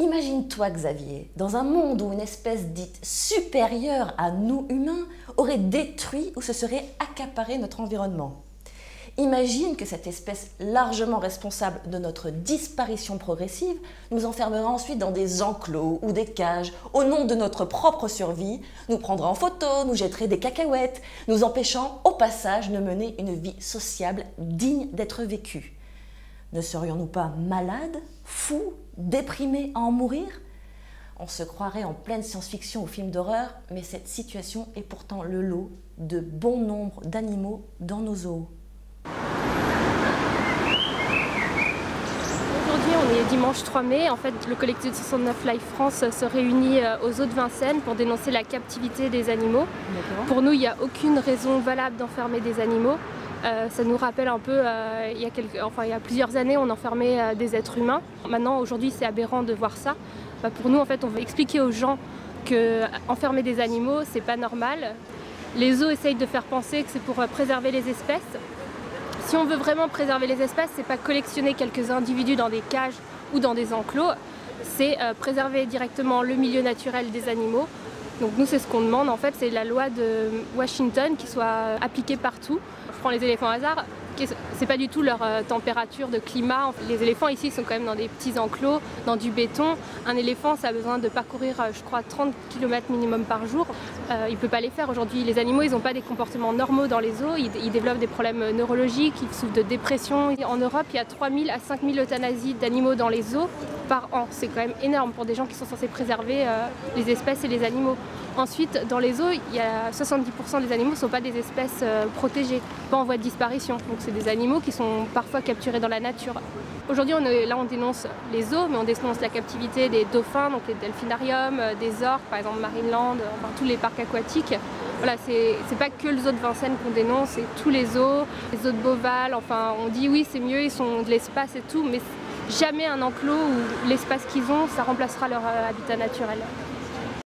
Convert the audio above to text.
Imagine-toi, Xavier, dans un monde où une espèce dite supérieure à nous humains aurait détruit ou se serait accaparé notre environnement. Imagine que cette espèce largement responsable de notre disparition progressive nous enfermerait ensuite dans des enclos ou des cages au nom de notre propre survie, nous prendrait en photo, nous jetterait des cacahuètes, nous empêchant au passage de mener une vie sociable digne d'être vécue. Ne serions-nous pas malades, fous, déprimés à en mourir? On se croirait en pleine science-fiction ou film d'horreur, mais cette situation est pourtant le lot de bon nombre d'animaux dans nos zoos. Aujourd'hui, on est dimanche 3 mai. En fait, le collectif 69 Life France se réunit euh, aux eaux de Vincennes pour dénoncer la captivité des animaux. Pour nous, il n'y a aucune raison valable d'enfermer des animaux. Euh, ça nous rappelle un peu, euh, il, y a plusieurs années, on enfermait des êtres humains. Maintenant, aujourd'hui, c'est aberrant de voir ça. Bah, pour nous, en fait, on veut expliquer aux gens que enfermer des animaux, c'est pas normal. Les zoos essayent de faire penser que c'est pour préserver les espèces. Si on veut vraiment préserver les espèces, c'est pas collectionner quelques individus dans des cages ou dans des enclos, c'est euh, préserver directement le milieu naturel des animaux. Donc nous c'est ce qu'on demande en fait, c'est la loi de Washington qui soit appliquée partout. Je prends les éléphants hasard, c'est pas du tout leur euh, température de climat. Les éléphants ici sont quand même dans des petits enclos, dans du béton. Un éléphant, ça a besoin de parcourir, euh, je crois, 30 km minimum par jour. Euh, il peut pas les faire aujourd'hui. Les animaux, ils n'ont pas des comportements normaux dans les eaux. Ils, développent des problèmes neurologiques, ils souffrent de dépression. En Europe, il y a 3000 à 5000 euthanasies d'animaux dans les eaux par an. C'est quand même énorme pour des gens qui sont censés préserver les espèces et les animaux. Ensuite, dans les eaux, il y a 70% des animaux ne sont pas des espèces protégées, pas en voie de disparition. Donc c'est des animaux qui sont parfois capturés dans la nature. Aujourd'hui, là, on dénonce les eaux, mais on dénonce la captivité des dauphins, donc les delphinariums, euh, des orques, par exemple Marineland, euh, enfin, tous les parcs aquatiques. Voilà, c'est pas que le zoo de Vincennes qu'on dénonce, c'est tous les zoos, les zoos de Beauval. Enfin, on dit oui, c'est mieux, ils sont de l'espace et tout, mais jamais un enclos ou l'espace qu'ils ont, ça remplacera leur euh, habitat naturel.